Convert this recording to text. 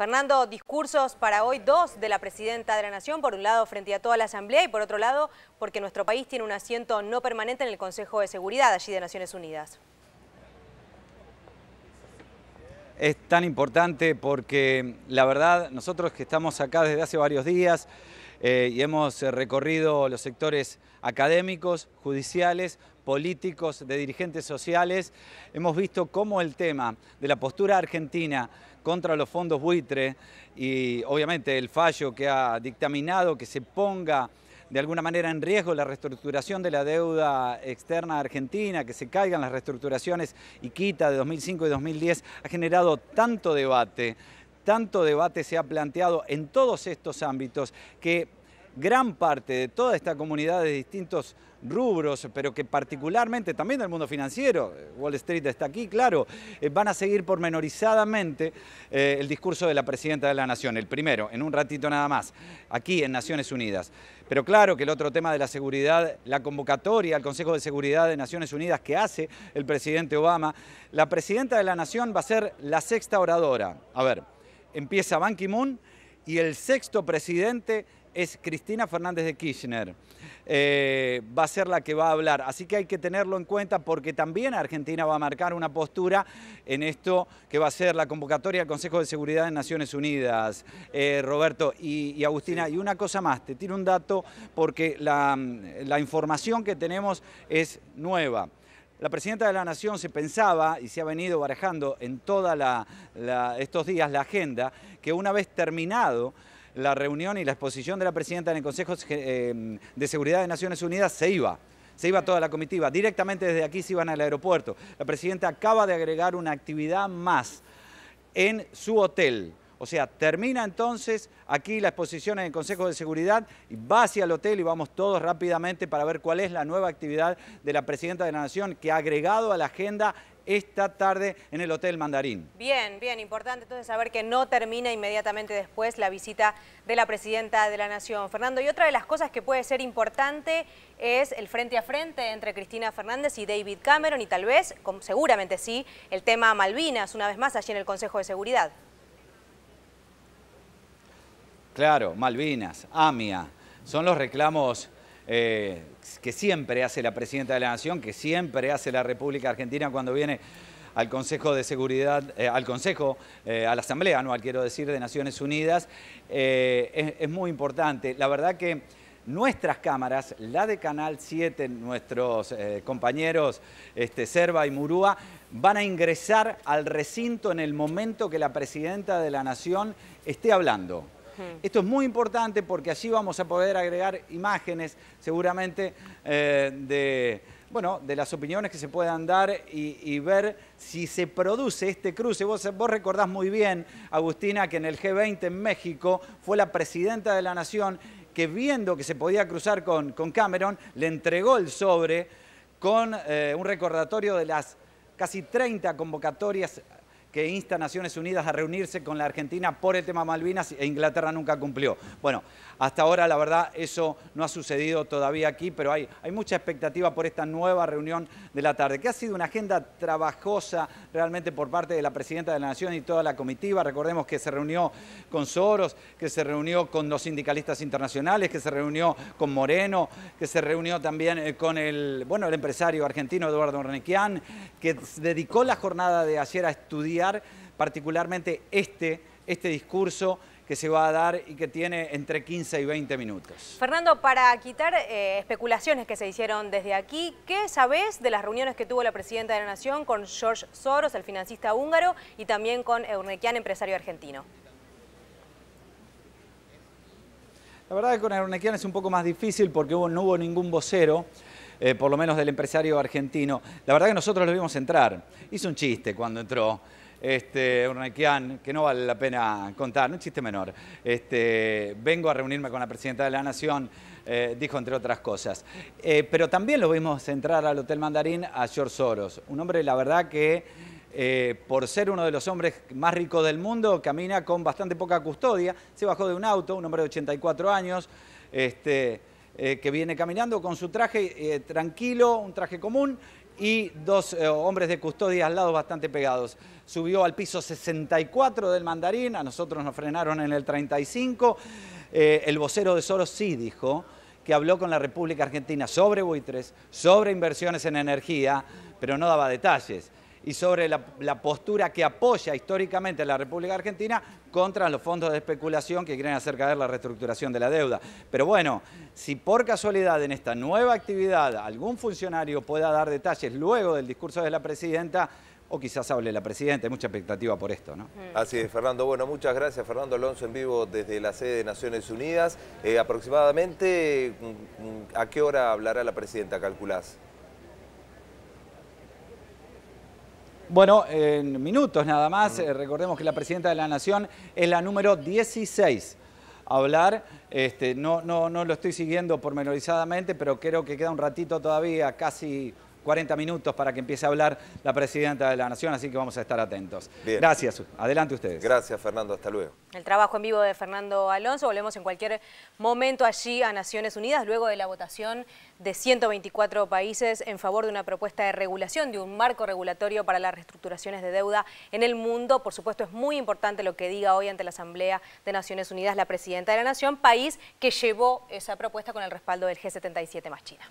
Fernando, discursos para hoy, dos de la Presidenta de la Nación, por un lado frente a toda la Asamblea y por otro lado porque nuestro país tiene un asiento no permanente en el Consejo de Seguridad allí de Naciones Unidas. Es tan importante porque la verdad nosotros que estamos acá desde hace varios días eh, y hemos eh, recorrido los sectores académicos, judiciales, políticos, de dirigentes sociales, hemos visto cómo el tema de la postura argentina contra los fondos buitre y obviamente el fallo que ha dictaminado que se ponga de alguna manera en riesgo la reestructuración de la deuda externa argentina, que se caigan las reestructuraciones y quita de 2005 y 2010, ha generado tanto debate, tanto debate se ha planteado en todos estos ámbitos que gran parte de toda esta comunidad de distintos rubros, pero que particularmente también del mundo financiero, Wall Street está aquí, claro, eh, van a seguir pormenorizadamente eh, el discurso de la Presidenta de la Nación, el primero, en un ratito nada más, aquí en Naciones Unidas. Pero claro que el otro tema de la seguridad, la convocatoria al Consejo de Seguridad de Naciones Unidas que hace el presidente Obama, la Presidenta de la Nación va a ser la sexta oradora. A ver, empieza Ban Ki-moon y el sexto presidente es Cristina Fernández de Kirchner. Eh, va a ser la que va a hablar. Así que hay que tenerlo en cuenta porque también Argentina va a marcar una postura en esto que va a ser la convocatoria al Consejo de Seguridad de Naciones Unidas. Eh, Roberto y, Agustina, y una cosa más, te tiro un dato porque la, información que tenemos es nueva. La Presidenta de la Nación se pensaba, y se ha venido barajando en todos estos días la agenda, que una vez terminado la reunión y la exposición de la presidenta en el Consejo eh, de Seguridad de Naciones Unidas se iba. Se iba toda la comitiva. Directamente desde aquí se iban al aeropuerto. La presidenta acaba de agregar una actividad más en su hotel. O sea, termina entonces aquí la exposición en el Consejo de Seguridad y va hacia el hotel y vamos todos rápidamente para ver cuál es la nueva actividad de la Presidenta de la Nación que ha agregado a la agenda esta tarde en el Hotel Mandarín. Bien, bien, importante entonces saber que no termina inmediatamente después la visita de la Presidenta de la Nación. Fernando, y otra de las cosas que puede ser importante es el frente a frente entre Cristina Fernández y David Cameron y tal vez, seguramente sí, el tema Malvinas, una vez más allí en el Consejo de Seguridad. Claro, Malvinas, AMIA, son los reclamos eh, que siempre hace la Presidenta de la Nación, que siempre hace la República Argentina cuando viene al Consejo de Seguridad, eh, al Consejo, eh, a la Asamblea Anual, quiero decir, de Naciones Unidas, es, muy importante. La verdad que nuestras cámaras, la de Canal 7, nuestros compañeros este, Serva y Murúa, van a ingresar al recinto en el momento que la Presidenta de la Nación esté hablando. Esto es muy importante porque allí vamos a poder agregar imágenes seguramente eh, de, bueno, de las opiniones que se puedan dar y, ver si se produce este cruce. Vos, vos, recordás muy bien, Agustina, que en el G20 en México fue la presidenta de la Nación que viendo que se podía cruzar con, con Cameron, le entregó el sobre con eh, un recordatorio de las casi 30 convocatorias que insta a Naciones Unidas a reunirse con la Argentina por el tema Malvinas e Inglaterra nunca cumplió. Bueno, hasta ahora la verdad eso no ha sucedido todavía aquí, pero hay, mucha expectativa por esta nueva reunión de la tarde, que ha sido una agenda trabajosa realmente por parte de la Presidenta de la Nación y toda la comitiva. Recordemos que se reunió con Soros, que se reunió con los sindicalistas internacionales, que se reunió con Moreno, que se reunió también eh, con el, bueno, el empresario argentino Eduardo Renequian, que dedicó la jornada de ayer a estudiar particularmente este, este discurso que se va a dar y que tiene entre 15 y 20 minutos. Fernando, para quitar eh, especulaciones que se hicieron desde aquí, ¿qué sabes de las reuniones que tuvo la Presidenta de la Nación con George Soros, el financista húngaro, y también con Eurnequian, empresario argentino? La verdad que con Eurnequian es un poco más difícil porque no hubo ningún vocero, eh, por lo menos del empresario argentino. La verdad que nosotros lo vimos entrar. Hizo un chiste cuando entró este, que no vale la pena contar, un chiste menor. Este, vengo a reunirme con la Presidenta de la Nación, eh, dijo entre otras cosas. Eh, pero también lo vimos entrar al Hotel Mandarín a George Soros, un hombre, la verdad, que eh, por ser uno de los hombres más ricos del mundo, camina con bastante poca custodia. Se bajó de un auto, un hombre de 84 años, este, que viene caminando con su traje tranquilo, un traje común, y dos eh, hombres de custodia al lado bastante pegados. Subió al piso 64 del mandarín, a nosotros nos frenaron en el 35. Eh, el vocero de Soros sí dijo que habló con la República Argentina sobre buitres, sobre inversiones en energía, pero no daba detalles y sobre la, postura que apoya históricamente la República Argentina contra los fondos de especulación que quieren hacer caer la reestructuración de la deuda. Pero bueno, si por casualidad en esta nueva actividad algún funcionario pueda dar detalles luego del discurso de la presidenta, o quizás hable la presidenta, hay mucha expectativa por esto, ¿no? Así es, Fernando. Bueno, muchas gracias, Fernando Alonso, en vivo desde la sede de Naciones Unidas. Eh, aproximadamente, mm, mm, ¿a qué hora hablará la presidenta, calculás? Bueno, en minutos nada más, eh, recordemos que la presidenta de la Nación es la número 16 a hablar. Este, no, no, no lo estoy siguiendo pormenorizadamente, pero creo que queda un ratito todavía, casi 40 minutos para que empiece a hablar la Presidenta de la Nación, así que vamos a estar atentos. Gracias. Adelante ustedes. Gracias, Fernando. Hasta luego. El trabajo en vivo de Fernando Alonso. Volvemos en cualquier momento allí a Naciones Unidas, luego de la votación de 124 países en favor de una propuesta de regulación, de un marco regulatorio para las reestructuraciones de deuda en el mundo. Por supuesto, es muy importante lo que diga hoy ante la Asamblea de Naciones Unidas la Presidenta de la Nación, país que llevó esa propuesta con el respaldo del G77 más China.